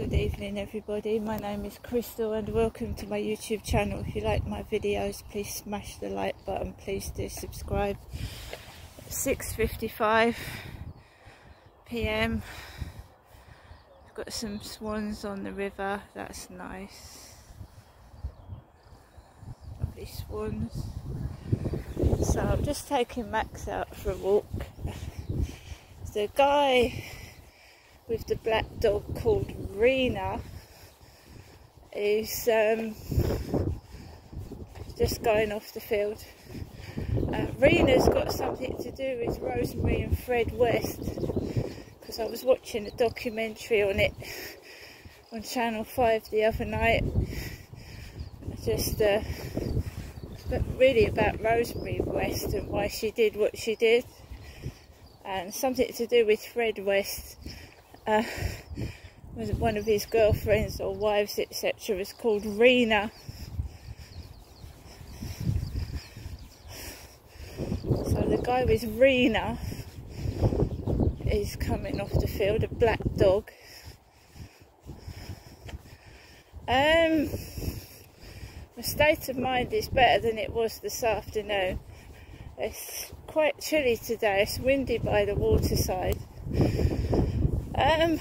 Good evening everybody, my name is Crystal and welcome to my YouTube channel. If you like my videos please smash the like button, please do subscribe. 6.55 p.m. I've got some swans on the river, that's nice. Lovely swans. So I'm just taking Max out for a walk. The guy with the black dog called Rena is um, just going off the field. Uh, Rena's got something to do with Rosemary and Fred West because I was watching a documentary on it on Channel 5 the other night. Just uh, really about Rosemary West and why she did what she did and something to do with Fred West uh, was one of his girlfriends or wives, etc., was called Rena. So the guy with Rena is coming off the field, a black dog. Um, my state of mind is better than it was this afternoon. It's quite chilly today, it's windy by the waterside. Um,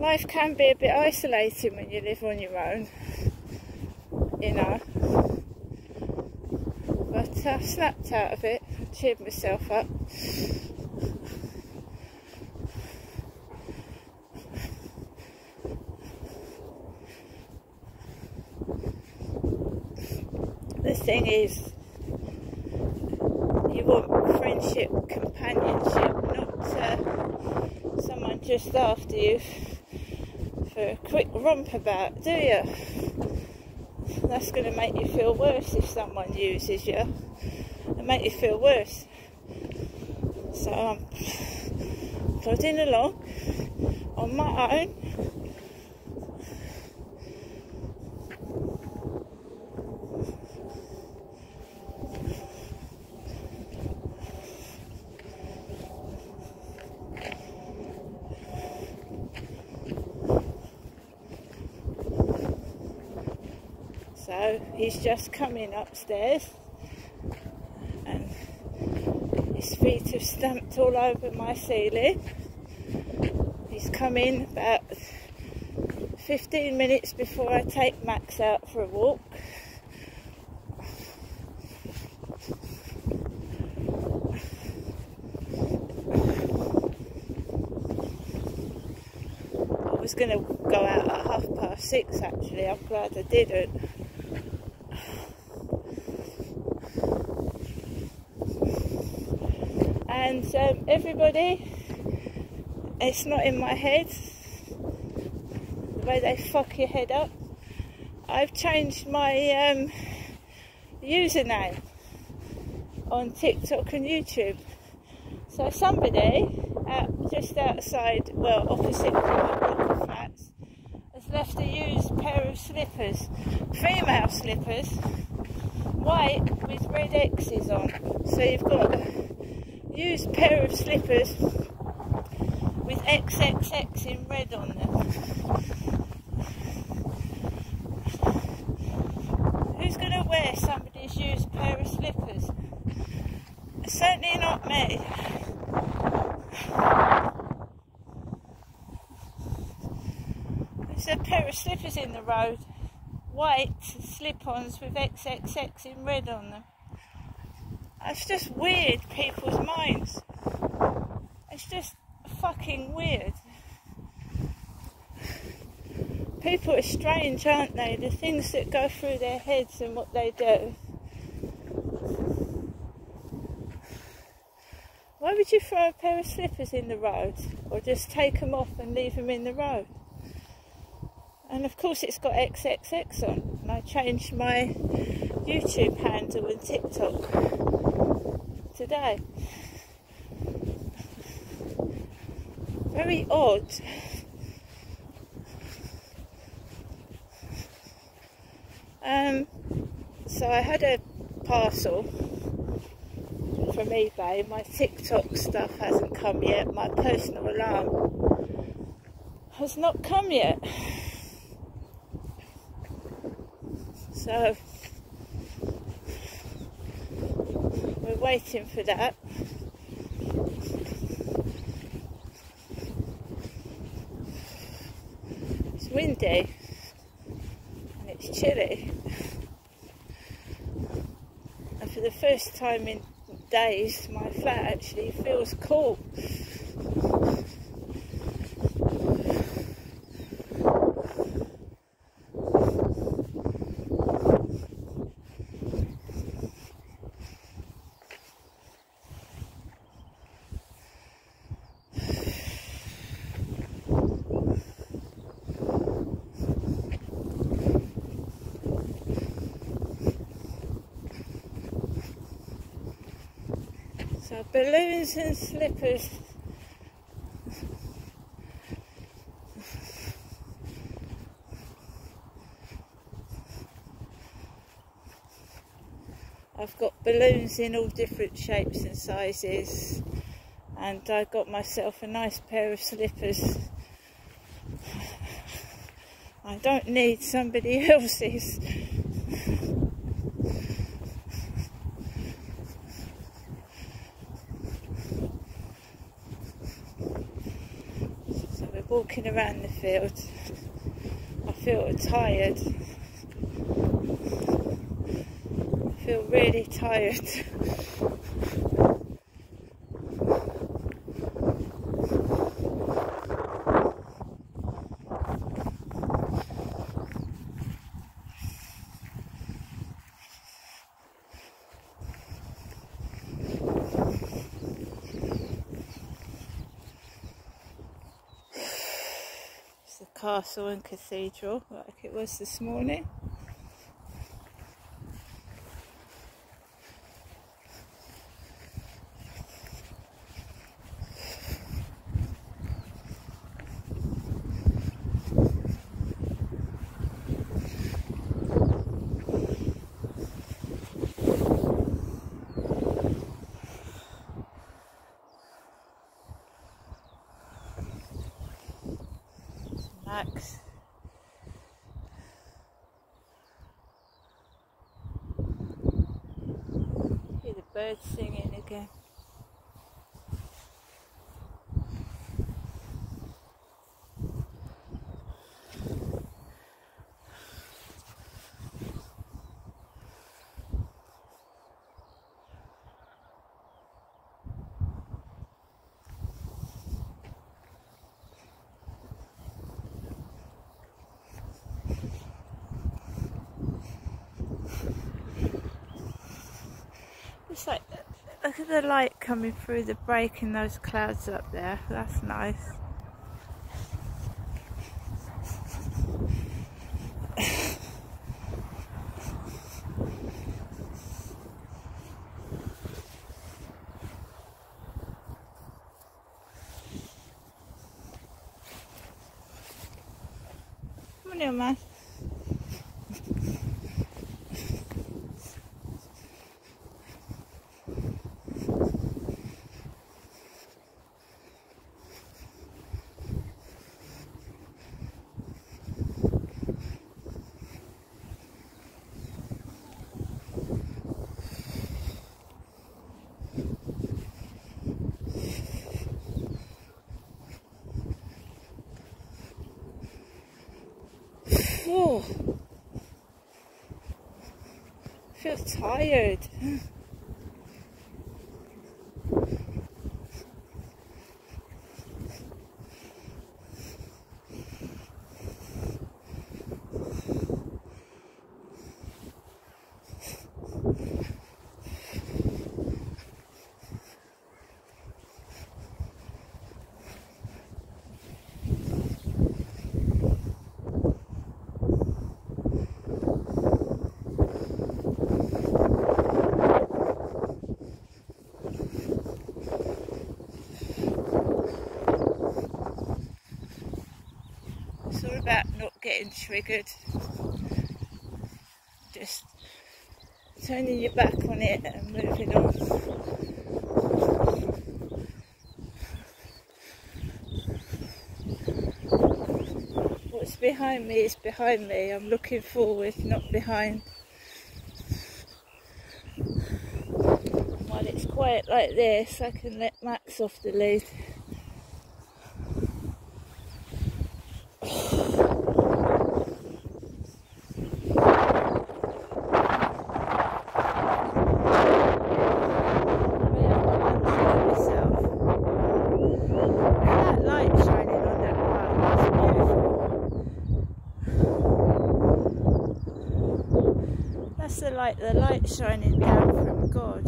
life can be a bit isolating when you live on your own, you know. But I snapped out of it, cheered myself up. The thing is, you want friendship, companionship, just after you for a quick romp about, do you? That's going to make you feel worse if someone uses you. and make you feel worse. So I'm plodding along on my own So he's just coming upstairs and his feet have stamped all over my ceiling. He's coming about 15 minutes before I take Max out for a walk. I was going to go out at half past six actually, I'm glad I didn't. And um, everybody it's not in my head. The way they fuck your head up. I've changed my um, username on TikTok and YouTube. So somebody out, just outside well opposite block flats has left a used pair of slippers female slippers white with red X's on. So you've got used pair of slippers with XXX in red on them. Who's going to wear somebody's used pair of slippers? Certainly not me. There's a pair of slippers in the road, white slip-ons with XXX in red on them. It's just weird, people's minds. It's just fucking weird. People are strange, aren't they? The things that go through their heads and what they do. Why would you throw a pair of slippers in the road or just take them off and leave them in the road? And of course, it's got XXX on. And I changed my YouTube handle and TikTok today. Very odd. Um, so I had a parcel from eBay. My TikTok stuff hasn't come yet. My personal alarm has not come yet. So waiting for that. It's windy and it's chilly. And for the first time in days, my flat actually feels cool. Balloons and slippers. I've got balloons in all different shapes and sizes and I got myself a nice pair of slippers. I don't need somebody else's. Walking around the field. I feel tired. I feel really tired. Castle and cathedral like it was this morning. Max. Hear the birds singing again. It's like, look at the light coming through the break in those clouds up there. That's nice. Come on, man. Tired. About not getting triggered. Just turning your back on it and moving on. What's behind me is behind me. I'm looking forward, not behind. While it's quiet like this, I can let Max off the lead. The light, the light shining down from God.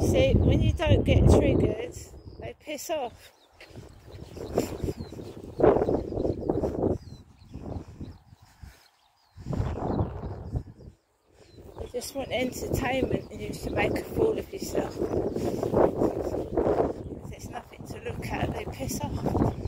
See, when you don't get triggered, they piss off. They just want entertainment and you to make a fool of yourself. There's nothing to look at, they piss off.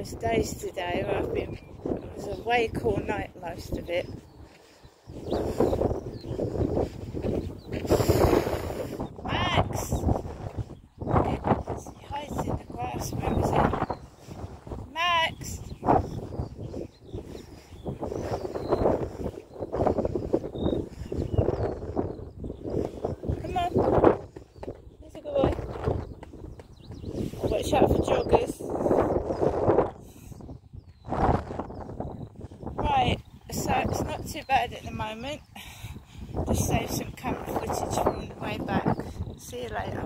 Days today I've been I was awake all night most of it. Max! He hides in the grass, where is he? Max! Come on. Here's a good boy. Watch out for joggers. so it's not too bad at the moment. Just save some camera footage from the way back. See you later.